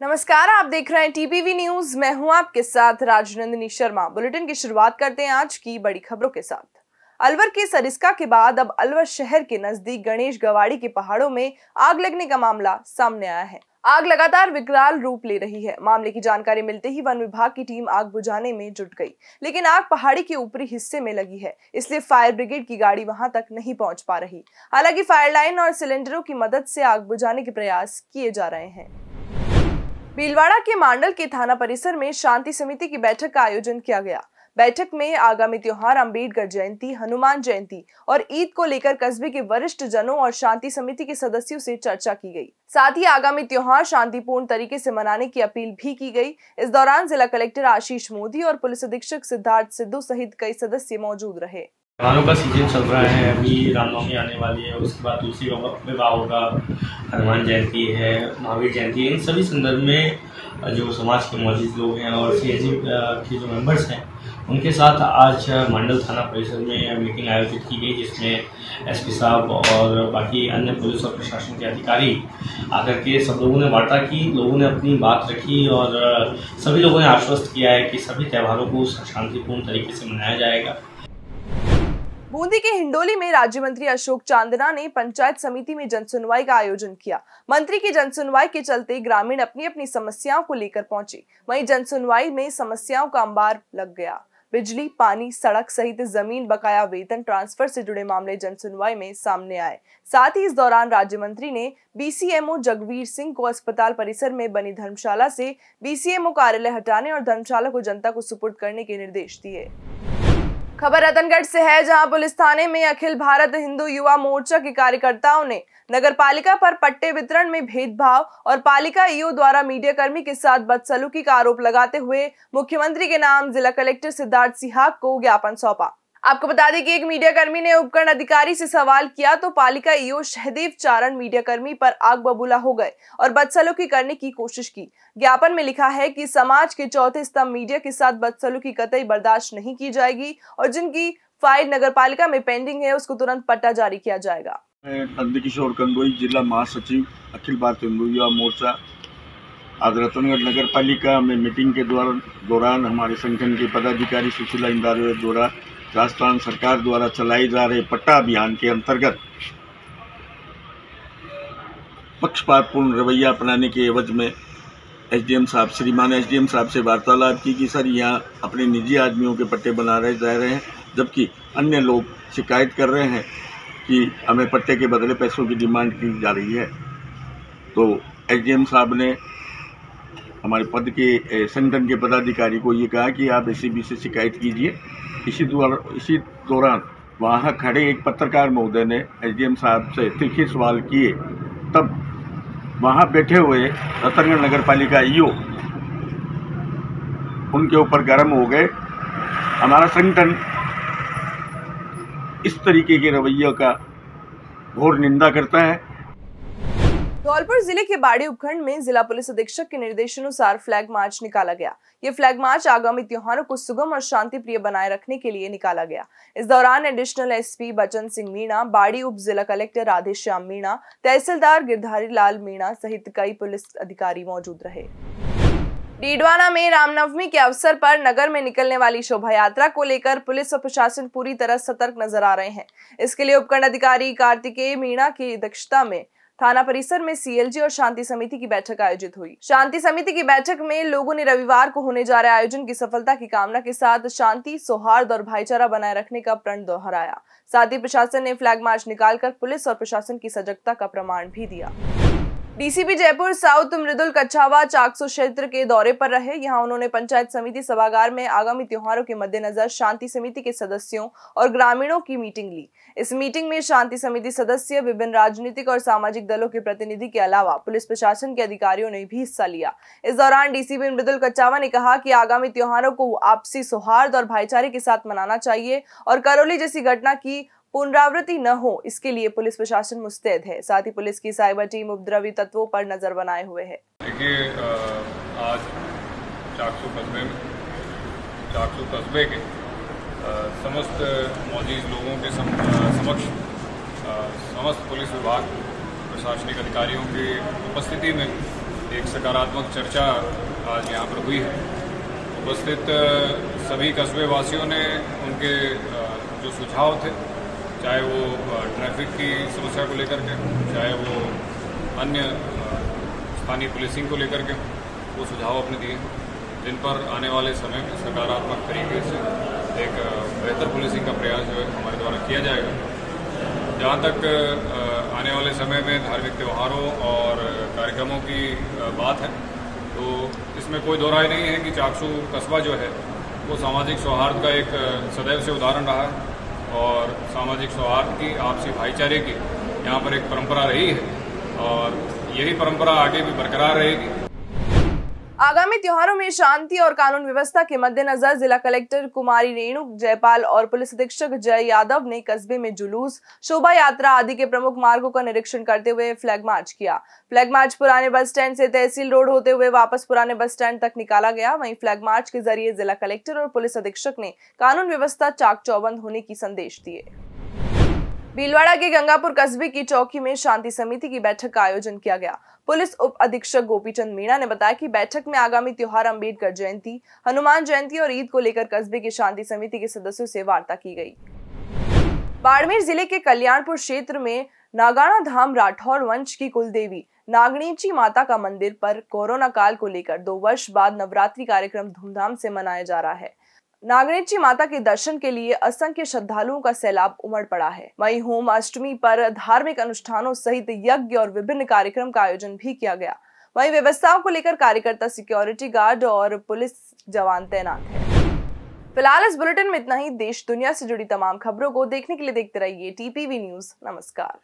नमस्कार, आप देख रहे हैं टीपीवी न्यूज़। मैं हूँ आपके साथ राजनंदिनी शर्मा। बुलेटिन की शुरुआत करते हैं आज की बड़ी खबरों के साथ। अलवर के सरिस्का के बाद अब अलवर शहर के नज़दीक गणेश गवाड़ी के पहाड़ों में आग लगने का मामला सामने आया है। आग लगातार विकराल रूप ले रही है। मामले की जानकारी मिलते ही वन विभाग की टीम आग बुझाने में जुट गई, लेकिन आग पहाड़ी के ऊपरी हिस्से में लगी है, इसलिए फायर ब्रिगेड की गाड़ी वहाँ तक नहीं पहुँच पा रही। हालाँकि फायर लाइन और सिलेंडरों की मदद से आग बुझाने के प्रयास किए जा रहे हैं। भीलवाड़ा के मांडल के थाना परिसर में शांति समिति की बैठक का आयोजन किया गया। बैठक में आगामी त्योहार, अंबेडकर जयंती, हनुमान जयंती और ईद को लेकर कस्बे के वरिष्ठ जनों और शांति समिति के सदस्यों से चर्चा की गई। साथ ही आगामी त्योहार शांतिपूर्ण तरीके से मनाने की अपील भी की गई। इस दौरान जिला कलेक्टर आशीष मोदी और पुलिस अधीक्षक सिद्धार्थ सिद्धू सहित कई सदस्य मौजूद रहे। त्योहारों का सीज़न चल रहा है, अभी रामनवमी आने वाली है, उसके बाद दूसरी विवाह होगा, हनुमान जयंती है, महावीर जयंती है, इन सभी संदर्भ में जो समाज के मौजूद लोग हैं और सी के जो मेंबर्स हैं, उनके साथ आज मंडल थाना परिसर में मीटिंग आयोजित की गई, जिसमें एसपी साहब और बाकी अन्य पुलिस और प्रशासन के अधिकारी आकर के सब लोगों ने वार्ता की, लोगों ने अपनी बात रखी और सभी लोगों ने आश्वस्त किया है कि सभी त्योहारों को शांतिपूर्ण तरीके से मनाया जाएगा। बूंदी के हिंडोली में राज्य मंत्री अशोक चांदना ने पंचायत समिति में जनसुनवाई का आयोजन किया। मंत्री की जनसुनवाई के चलते ग्रामीण अपनी अपनी समस्याओं को लेकर पहुँचे। वहीं जनसुनवाई में समस्याओं का अंबार लग गया। बिजली, पानी, सड़क सहित ज़मीन बकाया वेतन ट्रांसफ़र से जुड़े मामले जनसुनवाई में सामने आए। साथ ही इस दौरान राज्य मंत्री ने बीसीएमओ जगवीर सिंह को अस्पताल परिसर में बनी धर्मशाला से बीसीएमओ कार्यालय हटाने और धर्मशाला को जनता को सुपुर्द करने के निर्देश दिए। खबर रतनगढ़ से है, जहाँ पुलिस थाने में अखिल भारत हिंदू युवा मोर्चा के कार्यकर्ताओं ने नगर पालिका पर पट्टे वितरण में भेदभाव और पालिका ईओ द्वारा मीडिया कर्मी के साथ बदसलूकी का आरोप लगाते हुए मुख्यमंत्री के नाम जिला कलेक्टर सिद्धार्थ सिहाग को ज्ञापन सौंपा। आपको बता दें कि एक मीडिया कर्मी ने उपकरण अधिकारी से सवाल किया तो पालिका ईओ शहदेव चारण मीडिया कर्मी पर आग बबूला हो गए और बदसलूकी करने की कोशिश की। ज्ञापन में लिखा है कि समाज के चौथे स्तंभ मीडिया के साथ बदसलूकी कतई बर्दाश्त नहीं की जाएगी और जिनकी फ़ाइल नगर पालिका में पेंडिंग है, उसको तुरंत पट्टा जारी किया जाएगा। नंदकिशोर कंडोई, जिला महासचिव अखिल भारतीय मोर्चा। आज रतनगढ़ नगर पालिका में मीटिंग के दौरान हमारे संगठन के पदाधिकारी सुशीला इंदारे द्वारा राजस्थान सरकार द्वारा चलाए जा रहे पट्टा अभियान के अंतर्गत पक्षपातपूर्ण रवैया अपनाने के एवज में एसडीएम साहब, श्रीमान एसडीएम साहब से वार्तालाप की कि सर, यहाँ अपने निजी आदमियों के पट्टे बना रहे, जा रहे हैं, जबकि अन्य लोग शिकायत कर रहे हैं कि हमें पट्टे के बदले पैसों की डिमांड की जा रही है। तो एसडीएम साहब ने हमारे पद के संगठन के पदाधिकारी को ये कहा कि आप एसीबी से शिकायत कीजिए। इसी द्वारा, इसी दौरान वहाँ खड़े एक पत्रकार महोदय ने एसडीएम साहब से तीखे सवाल किए। तब वहाँ बैठे हुए रतनगढ़ नगर पालिका ईओ उनके ऊपर गर्म हो गए। हमारा संगठन इस तरीके के रवैयों का घोर निंदा करता है। धौलपुर ज़िले के बाड़ी उपखंड में जिला पुलिस अधीक्षक के निर्देशानुसार फ्लैग मार्च निकाला गया। ये फ्लैग मार्च आगामी त्योहारों को सुगम और शांति प्रिय बनाए रखने के लिए निकाला गया। इस दौरान एडिशनल एसपी बचन सिंह मीणा, बाड़ी उप जिला कलेक्टर राधेश्याम मीणा, तहसीलदार गिरधारी लाल मीणा सहित कई पुलिस अधिकारी मौजूद रहे। डीडवाना में रामनवमी के अवसर पर नगर में निकलने वाली शोभा यात्रा को लेकर पुलिस और प्रशासन पूरी तरह सतर्क नज़र आ रहे हैं। इसके लिए उपखंड अधिकारी कार्तिकेय मीणा की अध्यक्षता में थाना परिसर में सीएलजी और शांति समिति की बैठक आयोजित हुई। शांति समिति की बैठक में लोगों ने रविवार को होने जा रहे आयोजन की सफलता की कामना के साथ शांति, सौहार्द और भाईचारा बनाए रखने का प्रण दोहराया। साथ ही प्रशासन ने फ्लैग मार्च निकालकर पुलिस और प्रशासन की सजगता का प्रमाण भी दिया। डीसीपी जयपुर साउथ मृदुल कच्छावा चाकसो क्षेत्र के दौरे पर रहे। यहाँ उन्होंने पंचायत समिति सभागार में आगामी त्योहारों के मद्देनजर शांति समिति के सदस्यों और ग्रामीणों की मीटिंग ली। इस मीटिंग में शांति समिति सदस्य, विभिन्न राजनीतिक और सामाजिक दलों के प्रतिनिधि के अलावा पुलिस प्रशासन के अधिकारियों ने भी हिस्सा लिया। इस दौरान डीसीपी मृदुल कच्चावा ने कहा कि आगामी त्योहारों को आपसी सौहार्द और भाईचारे के साथ मनाना चाहिए और करौली जैसी घटना की पुनरावृत्ति न हो इसके लिए पुलिस प्रशासन मुस्तैद है। साथ ही पुलिस की साइबर टीम उपद्रवी तत्वों पर नज़र बनाए हुए है। देखिए आज चाकसू कस्बे में कस्बे के समस्त मौजूद लोगों के सम, समक्ष समस्त पुलिस विभाग प्रशासनिक अधिकारियों की उपस्थिति में एक सकारात्मक चर्चा आज यहाँ पर हुई है। उपस्थित सभी कस्बे वासियों ने उनके जो सुझाव थे चाहे वो ट्रैफ़िक की समस्या को लेकर के, चाहे वो अन्य स्थानीय पुलिसिंग को लेकर के वो सुझाव अपने दिए। जिन पर आने वाले समय में सकारात्मक तरीके से एक बेहतर पुलिसिंग का प्रयास जो है हमारे द्वारा किया जाएगा। जहाँ तक आने वाले समय में धार्मिक त्यौहारों और कार्यक्रमों की बात है तो इसमें कोई दो राय नहीं है कि चाकसू कस्बा जो है, वो सामाजिक सौहार्द का एक सदैव से उदाहरण रहा है। और सामाजिक सौहार्द की, आपसी भाईचारे की यहाँ पर एक परंपरा रही है और यही परंपरा आगे भी बरकरार रहेगी। आगामी त्योहारों में शांति और कानून व्यवस्था के मद्देनजर जिला कलेक्टर कुमारी रेणु, जयपाल और पुलिस अधीक्षक जय यादव ने कस्बे में जुलूस, शोभा यात्रा आदि के प्रमुख मार्गों का निरीक्षण करते हुए फ्लैग मार्च किया। फ्लैग मार्च पुराने बस स्टैंड से तहसील रोड होते हुए वापस पुराने बस स्टैंड तक निकाला गया। वहीं फ्लैग मार्च के ज़रिए जिला कलेक्टर और पुलिस अधीक्षक ने कानून व्यवस्था चाक चौबंद होने की संदेश दिए। भीलवाड़ा के गंगापुर कस्बे की चौकी में शांति समिति की बैठक का आयोजन किया गया। पुलिस उप अधीक्षक गोपीचंद मीणा ने बताया कि बैठक में आगामी त्योहार अंबेडकर जयंती, हनुमान जयंती और ईद को लेकर कस्बे की शांति समिति के सदस्यों से वार्ता की गई। बाड़मेर ज़िले के कल्याणपुर क्षेत्र में नागाना धाम राठौर वंश की कुल देवी नागणीची माता का मंदिर पर कोरोना काल को लेकर दो वर्ष बाद नवरात्रि कार्यक्रम धूमधाम से मनाया जा रहा है। नागरेची माता के दर्शन के लिए असंख्य श्रद्धालुओं का सैलाब उमड़ पड़ा है। वहीं होम अष्टमी पर धार्मिक अनुष्ठानों सहित यज्ञ और विभिन्न कार्यक्रम का आयोजन भी किया गया। वहीं व्यवस्थाओं को लेकर कार्यकर्ता सिक्योरिटी गार्ड और पुलिस जवान तैनात है। फ़िलहाल इस बुलेटिन में इतना ही। देश दुनिया से जुड़ी तमाम खबरों को देखने के लिए देखते रहिए टीपीवी न्यूज़ नमस्कार।